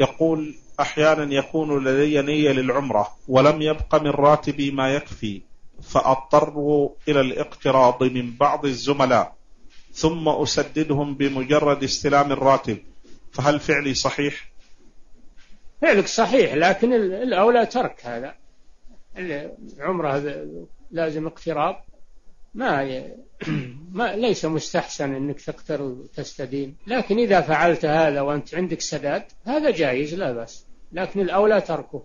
يقول أحيانا يكون لدي نية للعمرة ولم يبق من راتبي ما يكفي فأضطر إلى الاقتراض من بعض الزملاء ثم أسددهم بمجرد استلام الراتب. فهل فعلي صحيح؟ فعلك صحيح لكن الأولى ترك هذا. العمرة لازم اقتراض. ما. ما ليس مستحسن أنك تقترض وتستدين لكن إذا فعلت هذا وأنت عندك سداد هذا جائز لا بأس لكن الأولى تركه